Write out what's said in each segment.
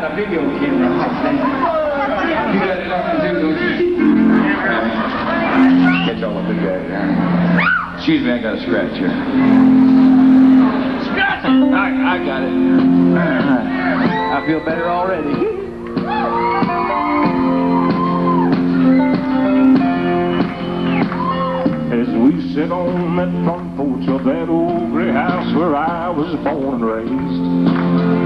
got a video camera. You got it up and do those. Catch all the big guys there. Excuse me, I got a scratch here. Scratch! I, I got it. I feel better already. As we sit on that front porch of that old gray house where I was born and raised.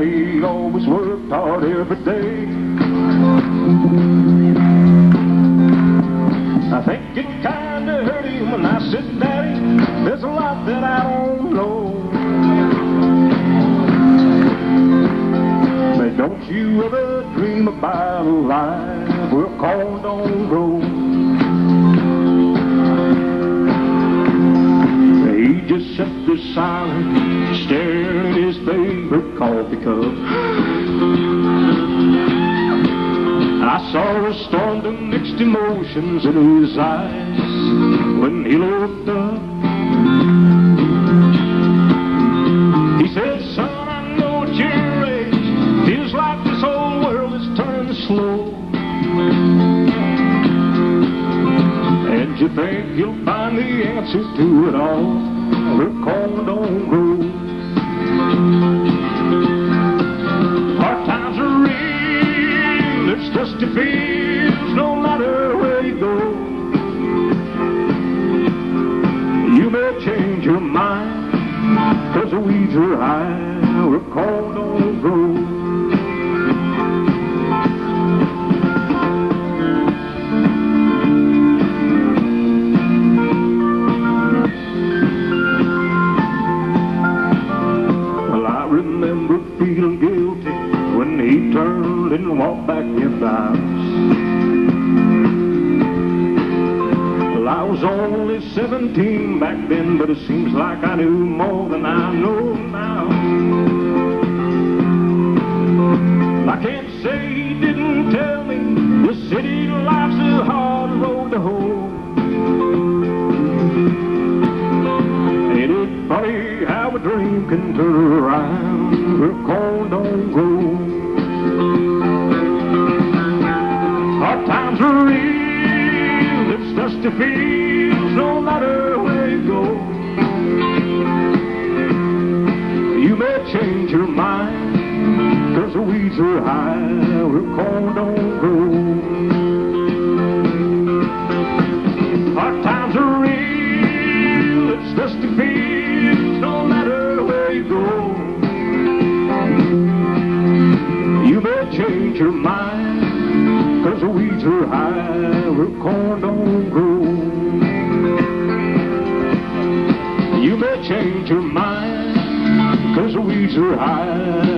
Daddy always worked hard every day. I think it kinda hurt him when I said, Daddy, there's a lot that I don't know. But don't you ever dream about a life where corn don't grow. He just sat there silent, staring at his favorite coffee cup. I saw a storm of mixed emotions in his eyes when he looked up. He said, son, I know at your age, feels like this whole world is turning slow. And you think you'll find the answer to it all real, it's dusty fields no matter where you go. You may change your mind, cause the weeds are high corn don't grow. Well, back in the. Well, I was only 17 back then, but it seems like I knew more than I know now. I can't say he didn't tell me the city life's a hard road to hoe. Ain't it funny how a dream can turn around where corn don't grow? It's dusty fields no matter where you go. You may change your mind, cause the weeds are high where corn don't grow. Hard times are real, it's dusty fields no matter where you go. You may change your mind, cause the weeds are high future high.